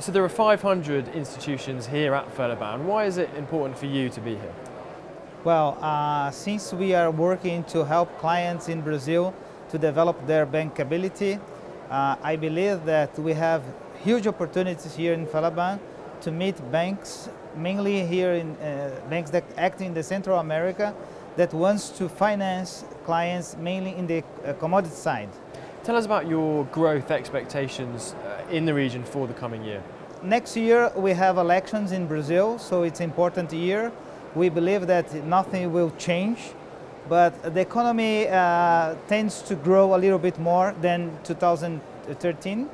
So there are 500 institutions here at FELABAN. Why is it important for you to be here? Well, uh, since we are working to help clients in Brazil to develop their bankability, uh, I believe that we have huge opportunities here in FELABAN to meet banks, mainly here in uh, banks that act in the Central America, that wants to finance clients mainly in the uh, commodity side. Tell us about your growth expectations uh, in the region for the coming year. Next year we have elections in Brazil, so it's an important year. We believe that nothing will change, but the economy uh, tends to grow a little bit more than 2013.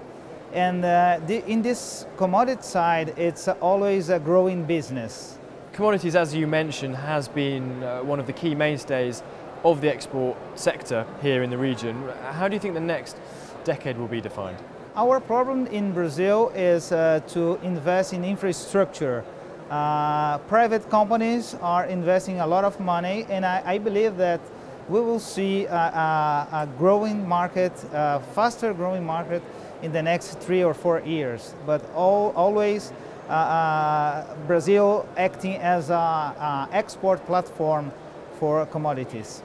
And uh, the, in this commodity side, it's always a growing business. Commodities, as you mentioned, has been uh, one of the key mainstays of the export sector here in the region. How do you think the next decade will be defined? Our problem in Brazil is uh, to invest in infrastructure. Uh, private companies are investing a lot of money and I, I believe that we will see a, a, a growing market, a faster growing market in the next three or four years. But all, always uh, uh Brazil acting as an export platform for commodities.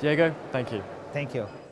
Diego, thank you. Thank you.